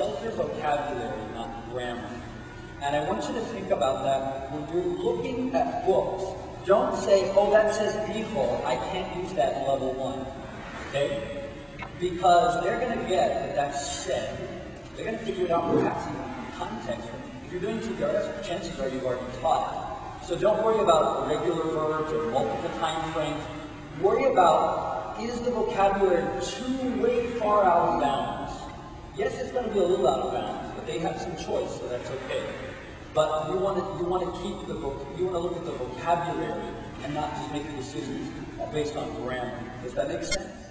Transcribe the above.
shelter vocabulary, not grammar. And I want you to think about that when you're looking at books. Don't say, oh, that says dijo, I can't use that in level one. Okay? Because they're going to get that that's said. They're going to figure it out perhaps context. If you're doing TPRS, chances are you've already taught it. So don't worry about regular verbs or multiple time frames. Worry about is the vocabulary too way far out? Yes, it's going to be a little out of bounds, but they have some choice, so that's okay. But you want to you want to keep the you want to look at the vocabulary and not just make decisions based on grammar. Does that make sense?